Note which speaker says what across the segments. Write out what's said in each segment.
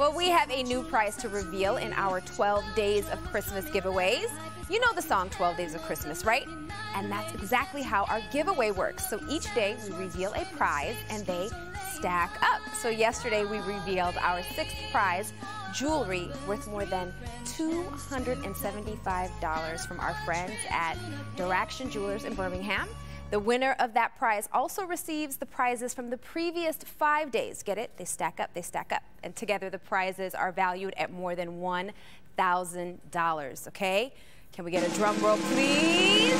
Speaker 1: Well, we have a new prize to reveal in our 12 Days of Christmas giveaways. You know the song 12 Days of Christmas, right? And that's exactly how our giveaway works. So each day we reveal a prize and they stack up. So yesterday we revealed our sixth prize, jewelry worth more than $275 from our friends at Direction Jewelers in Birmingham. The winner of that prize also receives the prizes from the previous five days. Get it? They stack up, they stack up. And together the prizes are valued at more than $1,000, okay? Can we get a drum roll, please?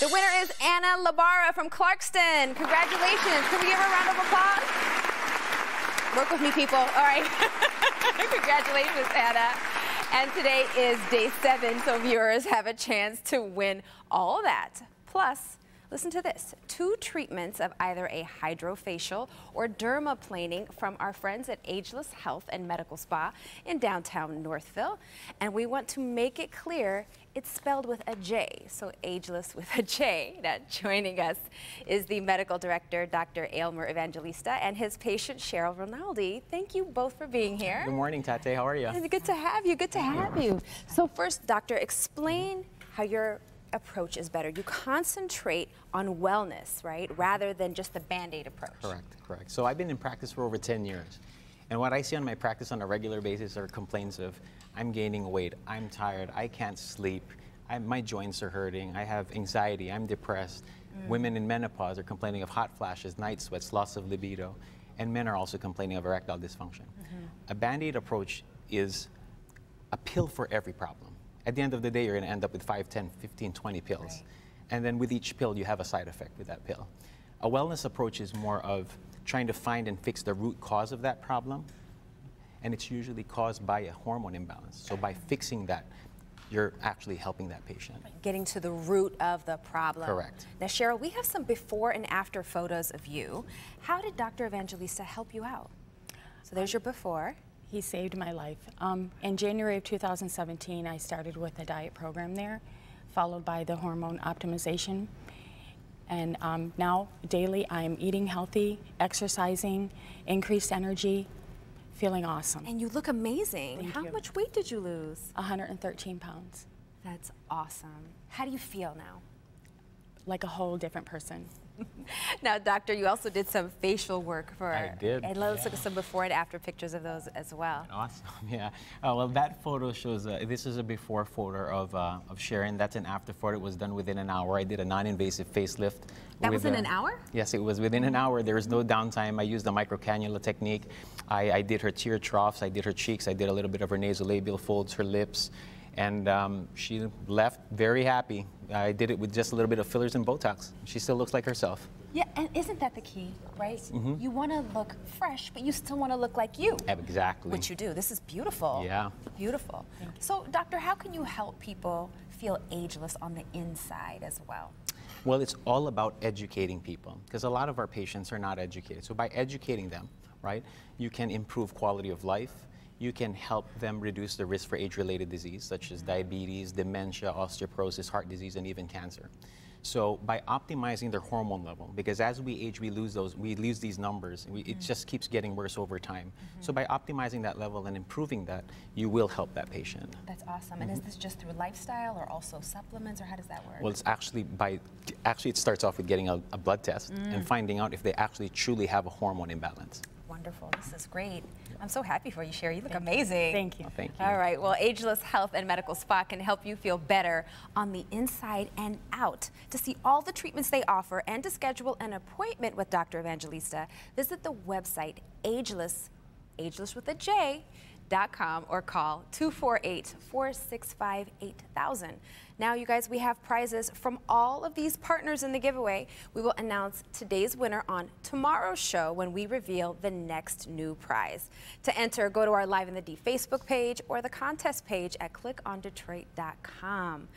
Speaker 1: The winner is Anna Labara from Clarkston. Congratulations. Can we give her a round of applause? Work with me, people. All right. Congratulations, Anna. And today is day seven, so viewers have a chance to win all that. Plus, listen to this, two treatments of either a hydrofacial or dermaplaning from our friends at Ajeless Health and Medical Spa in downtown Northville. And we want to make it clear it's spelled with a J, so ageless with a J. Now, joining us is the medical director, Dr. Aylmer Evangelista, and his patient, Cheryl Rinaldi. Thank you both for being here.
Speaker 2: Good morning, Tate. How are you?
Speaker 1: It's good to have you. Good to have you. So first, doctor, explain how your approach is better. You concentrate on wellness, right, rather than just the Band-Aid approach.
Speaker 2: Correct, correct. So I've been in practice for over 10 years. And what I see on my practice on a regular basis are complaints of I'm gaining weight, I'm tired, I can't sleep, I, my joints are hurting, I have anxiety, I'm depressed. Mm. Women in menopause are complaining of hot flashes, night sweats, loss of libido, and men are also complaining of erectile dysfunction. Mm -hmm. A band aid approach is a pill for every problem. At the end of the day, you're going to end up with 5, 10, 15, 20 pills. Right. And then with each pill, you have a side effect with that pill. A wellness approach is more of trying to find and fix the root cause of that problem and it's usually caused by a hormone imbalance. So by fixing that, you're actually helping that patient.
Speaker 1: Getting to the root of the problem.
Speaker 2: Correct.
Speaker 1: Now, Cheryl, we have some before and after photos of you. How did Dr. Evangelista help you out? So there's your before.
Speaker 3: He saved my life. Um, in January of 2017, I started with a diet program there, followed by the hormone optimization. And um, now, daily, I am eating healthy, exercising, increased energy, feeling awesome.
Speaker 1: And you look amazing.
Speaker 3: Thank
Speaker 1: How
Speaker 3: you.
Speaker 1: much weight did you lose?
Speaker 3: 113 pounds.
Speaker 1: That's awesome. How do you feel now?
Speaker 3: Like a whole different person.
Speaker 1: now, doctor, you also did some facial work for.
Speaker 2: I did.
Speaker 1: And let's yeah. look at some before and after pictures of those as well.
Speaker 2: Awesome. Yeah. Uh, well, that photo shows. Uh, this is a before photo of uh, of Sharon. That's an after photo. It was done within an hour. I did a non-invasive facelift.
Speaker 1: That was in an hour.
Speaker 2: Yes, it was within an hour. There was no downtime. I used the micro cannula technique. I, I did her tear troughs. I did her cheeks. I did a little bit of her nasolabial folds, her lips and um, she left very happy. I did it with just a little bit of fillers and Botox. She still looks like herself.
Speaker 1: Yeah, and isn't that the key, right? Mm -hmm. You want to look fresh, but you still want to look like you.
Speaker 2: Exactly.
Speaker 1: Which you do. This is beautiful.
Speaker 2: Yeah.
Speaker 1: Beautiful. So, doctor, how can you help people feel ageless on the inside as well?
Speaker 2: Well, it's all about educating people because a lot of our patients are not educated. So by educating them, right, you can improve quality of life, you can help them reduce the risk for age-related disease, such as diabetes, dementia, osteoporosis, heart disease, and even cancer. So by optimizing their hormone level, because as we age, we lose those, we lose these numbers. We, it mm. just keeps getting worse over time. Mm -hmm. So by optimizing that level and improving that, you will help that patient.
Speaker 1: That's awesome. Mm -hmm. And is mm-hmm. this just through lifestyle or also supplements, or how does that work?
Speaker 2: Well, it's actually by, actually it starts off with getting a, a blood test mm. and finding out if they actually truly have a hormone imbalance
Speaker 1: wonderful. This is great. I'm so happy for you, Sherry. You look Thank amazing.
Speaker 3: You. Thank you.
Speaker 2: Oh, thank you.
Speaker 1: All right. Well, Ajeless Health and Medical Spa can help you feel better on the inside and out. To see all the treatments they offer and to schedule an appointment with Dr. Evangelista, visit the website ageless, ageless with a J, or call 248-465-8000. Now, you guys, we have prizes from all of these partners in the giveaway. We will announce today's winner on tomorrow's show when we reveal the next new prize. To enter, go to our Live in the D Facebook page or the contest page at clickondetroit.com.